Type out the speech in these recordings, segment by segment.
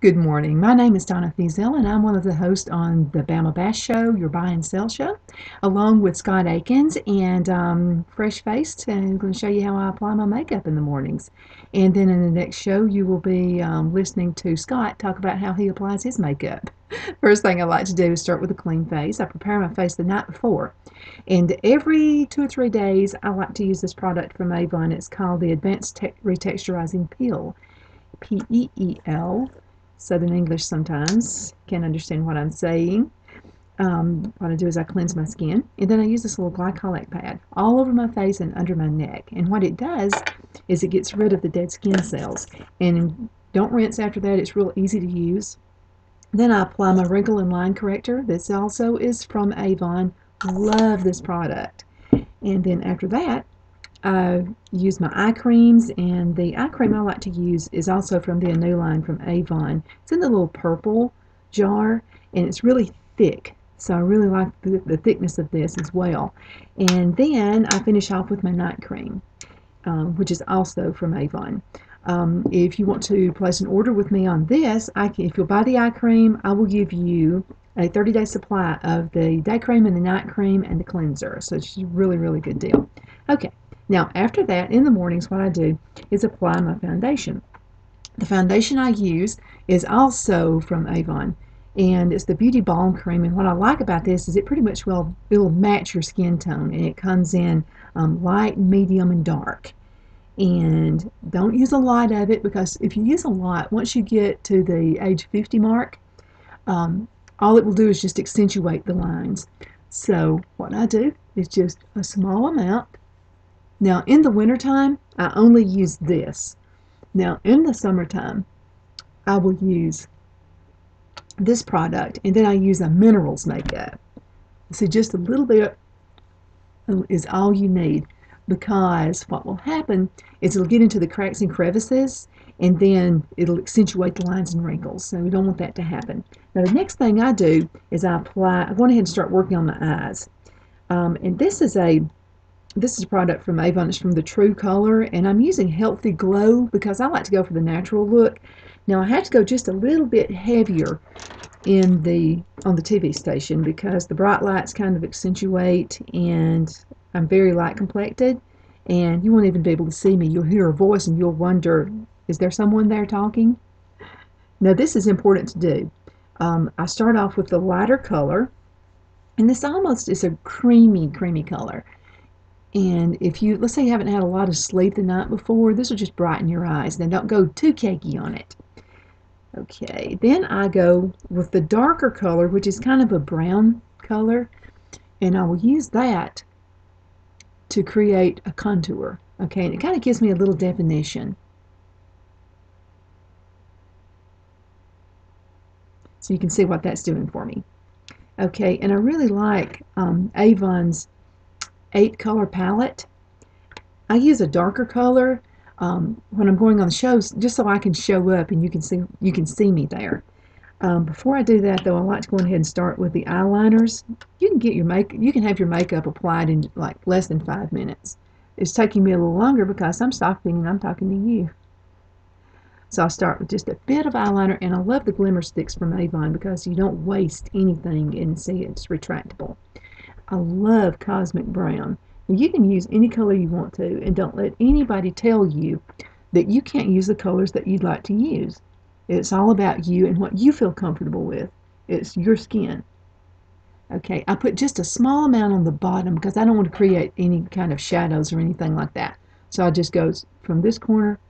Good morning. My name is Donna Feazell, and I'm one of the hosts on the Bama B.A.S.S. Show, your buy and sell show, along with Scott Akins and um, Fresh Faced. And I'm going to show you how I apply my makeup in the mornings. And then in the next show, you will be um, listening to Scott talk about how he applies his makeup. First thing I like to do is start with a clean face. I prepare my face the night before. And every two or three days, I like to use this product from Avon. It's called the Advanced Te- Retexturizing Peel. P E E L. Southern English sometimes. Can't understand what I'm saying. Um, what I do is I cleanse my skin, and then I use this little glycolic pad all over my face and under my neck. And what it does is it gets rid of the dead skin cells. And don't rinse after that. It's real easy to use. Then I apply my wrinkle and line corrector. This also is from Avon. Love this product. And then after that, I use my eye creams, and the eye cream I like to use is also from the Anew line from Avon. It's in the little purple jar, and it's really thick. So I really like the, the thickness of this as well. And then I finish off with my night cream, um, which is also from Avon. Um, if you want to place an order with me on this, I can, if you'll buy the eye cream, I will give you a 30 day supply of the day cream and the night cream and the cleanser. So it's a really, really good deal. Okay, now, after that, in the mornings, what I do is apply my foundation. The foundation I use is also from Avon, and it's the Beauty Balm Cream. And what I like about this is it pretty much will it'll match your skin tone, and it comes in um, light, medium, and dark. And don't use a lot of it because if you use a lot, once you get to the age 50 mark, um, all it will do is just accentuate the lines. So what I do is just a small amount now, in the wintertime, I only use this. Now, in the summertime, I will use this product, and then I use a minerals makeup. So just a little bit is all you need because what will happen is it'll get into the cracks and crevices and then it'll accentuate the lines and wrinkles. So we don't want that to happen. Now the next thing I do is I apply, I go ahead and start working on my eyes. Um, and this is a this is a product from Avon. It's from the True Color, and I'm using Healthy Glow because I like to go for the natural look. Now I have to go just a little bit heavier in the on the TV station because the bright lights kind of accentuate, and I'm very light complected, and you won't even be able to see me. You'll hear a voice, and you'll wonder, is there someone there talking? Now this is important to do. Um, I start off with the lighter color, and this almost is a creamy, creamy color. And if you, let's say you haven't had a lot of sleep the night before, this will just brighten your eyes. Now don't go too cakey on it. Okay, then I go with the darker color, which is kind of a brown color, and I will use that to create a contour. Okay, and it kind of gives me a little definition. So you can see what that's doing for me. Okay, and I really like um, Avon's eight color palette. I use a darker color um, when I'm going on shows just so I can show up and you can see you can see me there. Um, before I do that though, I like to go ahead and start with the eyeliners. You can get your make you can have your makeup applied in like less than five minutes. It's taking me a little longer because I'm stopping and I'm talking to you. So I'll start with just a bit of eyeliner and I love the glimmer sticks from Avon because you don't waste anything and see it's retractable. I love Cosmic Brown. You can use any color you want to, and don't let anybody tell you that you can't use the colors that you'd like to use. It's all about you and what you feel comfortable with. It's your skin. Okay, I put just a small amount on the bottom because I don't want to create any kind of shadows or anything like that. So I just go from this corner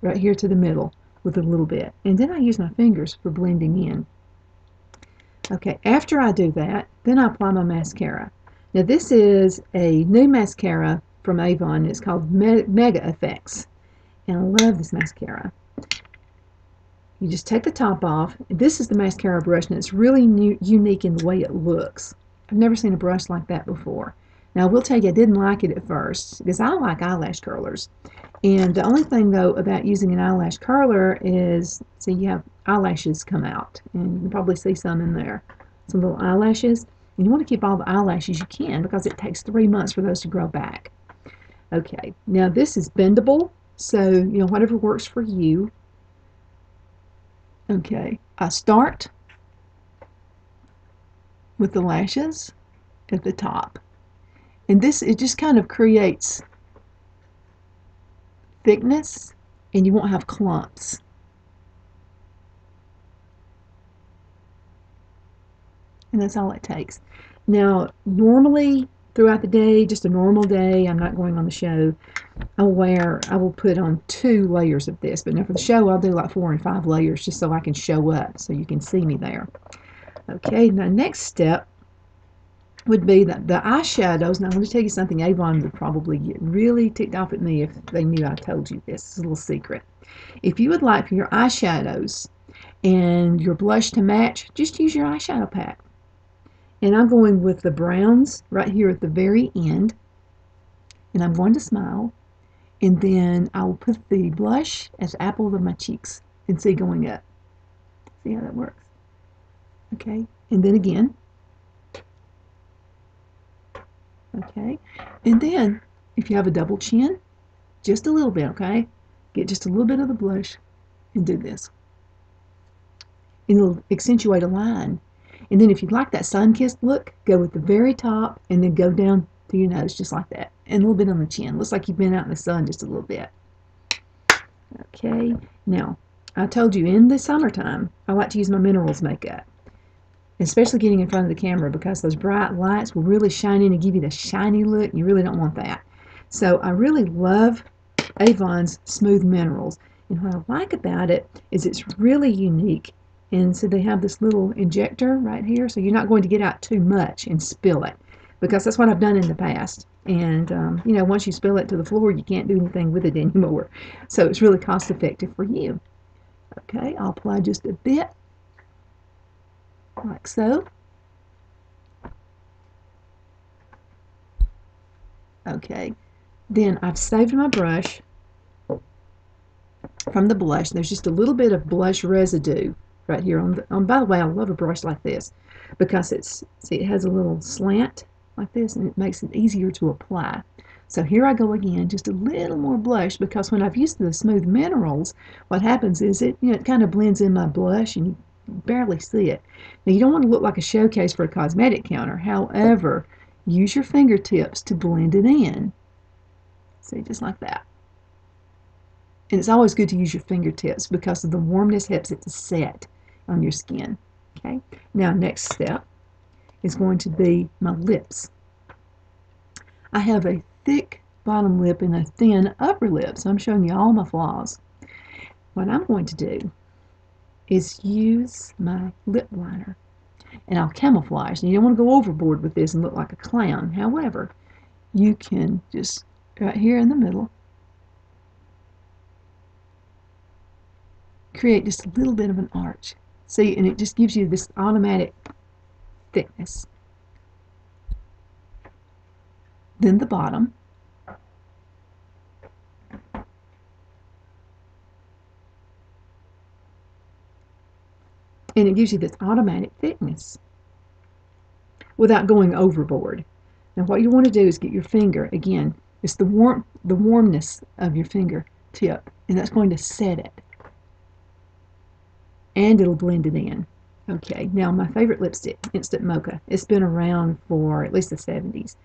right here to the middle with a little bit. And then I use my fingers for blending in. Okay, after I do that, then I apply my mascara. Now this is a new mascara from Avon. It's called Me Mega Effects. And I love this mascara. You just take the top off. This is the mascara brush, and it's really new, unique in the way it looks. I've never seen a brush like that before. Now, I will tell you, I didn't like it at first because I like eyelash curlers. And the only thing, though, about using an eyelash curler is, see, you have eyelashes come out. And you can probably see some in there, some little eyelashes. And you want to keep all the eyelashes you can because it takes three months for those to grow back. Okay, now this is bendable. So, you know, whatever works for you. Okay, I start with the lashes at the top. And this, it just kind of creates thickness and you won't have clumps. And that's all it takes. Now, normally throughout the day, just a normal day, I'm not going on the show, I'll wear, I will put on two layers of this. But now for the show, I'll do like four and five layers just so I can show up so you can see me there. Okay, now next step would be that the eyeshadows. Now, I'm going to tell you something Avon would probably get really ticked off at me if they knew I told you this. A little secret. If you would like for your eyeshadows and your blush to match, just use your eyeshadow pack. And I'm going with the browns right here at the very end. And I'm going to smile. And then I will put the blush as apple of my cheeks and see going up. See how that works? Okay. And then again. Okay. And then if you have a double chin, just a little bit, okay? Get just a little bit of the blush and do this. It'll accentuate a line. And then if you'd like that sun-kissed look, go with the very top and then go down to your nose just like that. And a little bit on the chin. Looks like you've been out in the sun just a little bit. Okay. Now, I told you in the summertime, I like to use my minerals makeup. Especially getting in front of the camera because those bright lights will really shine in and give you the shiny look. You really don't want that. So I really love Avon's Smooth Minerals. And what I like about it is it's really unique. And so they have this little injector right here, so you're not going to get out too much and spill it. Because that's what I've done in the past. And, um, you know, once you spill it to the floor, you can't do anything with it anymore. So it's really cost effective for you. Okay, I'll apply just a bit, like so. Okay, then I've saved my brush from the blush. There's just a little bit of blush residue right here on the, oh, on, by the way, I love a brush like this because it's, see, it has a little slant like this and it makes it easier to apply. So here I go again, just a little more blush because when I've used the Smooth Minerals, what happens is it, you know, it kind of blends in my blush and you barely see it. Now you don't want to look like a showcase for a cosmetic counter. However, use your fingertips to blend it in. See, just like that. And it's always good to use your fingertips because of the warmness helps it to set on your skin. Okay. Now, next step is going to be my lips. I have a thick bottom lip and a thin upper lip, so I'm showing you all my flaws. What I'm going to do is use my lip liner and I'll camouflage. And you don't want to go overboard with this and look like a clown. However, you can just right here in the middle create just a little bit of an arch. See, and it just gives you this automatic thickness. Then the bottom. And it gives you this automatic thickness without going overboard. Now what you want to do is get your finger, again, it's the warm the warmness of your finger tip, and that's going to set it and it'll blend it in. Okay, now my favorite lipstick, Instant Mocha. It's been around for at least the 70s.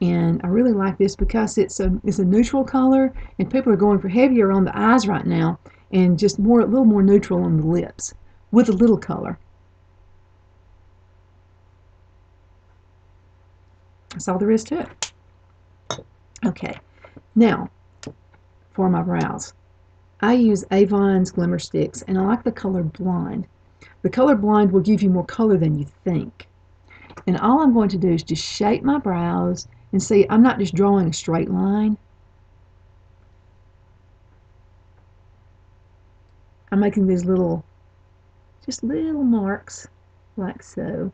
And I really like this because it's a, it's a neutral color and people are going for heavier on the eyes right now and just more a little more neutral on the lips with a little color. That's all there is to it. Okay, now for my brows. I use Avon's Glimmer Sticks, and I like the color Blonde. The color Blonde will give you more color than you think. And all I'm going to do is just shape my brows and see, I'm not just drawing a straight line. I'm making these little, just little marks like so.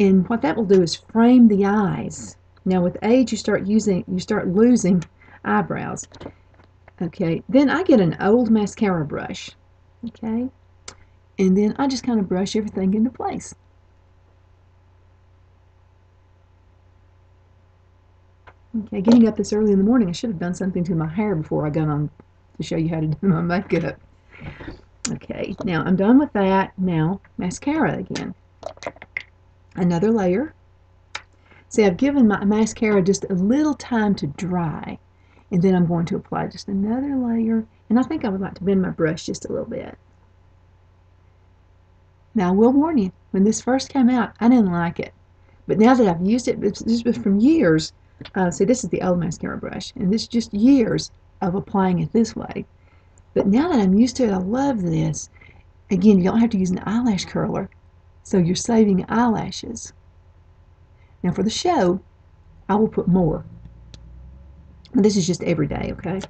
And what that will do is frame the eyes. Now with age, you start using, you start losing eyebrows. Okay, then I get an old mascara brush. Okay, and then I just kind of brush everything into place. Okay, getting up this early in the morning, I should have done something to my hair before I got on to show you how to do my makeup. Now I'm done with that. Now, mascara again. Another layer. See, I've given my mascara just a little time to dry. And then I'm going to apply just another layer. And I think I would like to bend my brush just a little bit. Now, I will warn you, when this first came out, I didn't like it. But now that I've used it, this from years. Uh, see, this is the old mascara brush. And this is just years of applying it this way. But now that I'm used to it, I love this. Again, you don't have to use an eyelash curler, so you're saving eyelashes. Now for the show, I will put more. This is just every day, okay?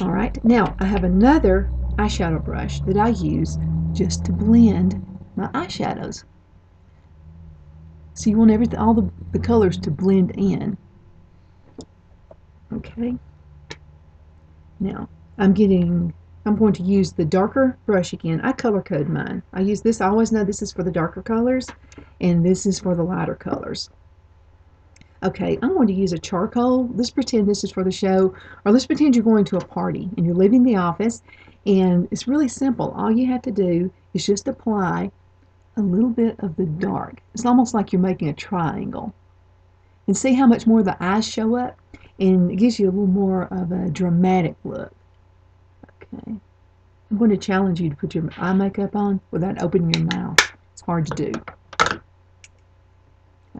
All right, now I have another eyeshadow brush that I use just to blend my eyeshadows. So you want everything, all the, the colors to blend in. Okay. Now, I'm getting, I'm going to use the darker brush again. I color code mine. I use this, I always know this is for the darker colors, and this is for the lighter colors. Okay, I'm going to use a charcoal. Let's pretend this is for the show, or let's pretend you're going to a party and you're leaving the office, and it's really simple. All you have to do is just apply a little bit of the dark. It's almost like you're making a triangle. And see how much more the eyes show up? And it gives you a little more of a dramatic look. Okay. I'm going to challenge you to put your eye makeup on without opening your mouth. It's hard to do.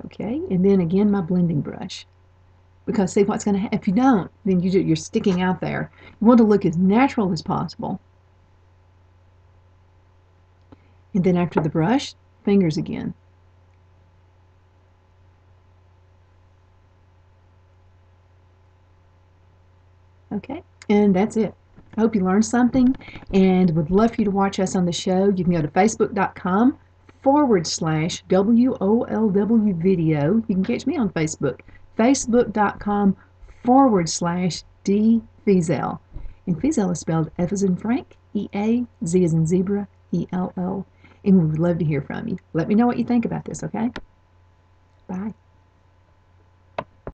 Okay, and then again my blending brush. Because see what's going to happen, if you don't, then you, you're sticking out there. You want to look as natural as possible. And then after the brush, fingers again. Okay, and that's it. I hope you learned something and would love for you to watch us on the show. You can go to facebook.com forward slash WOLW video. You can catch me on Facebook, facebook.com forward slash D. And Feazell is spelled F as in Frank, E A, Z as in zebra, E L L. And we would love to hear from you. Let me know what you think about this, okay? Bye.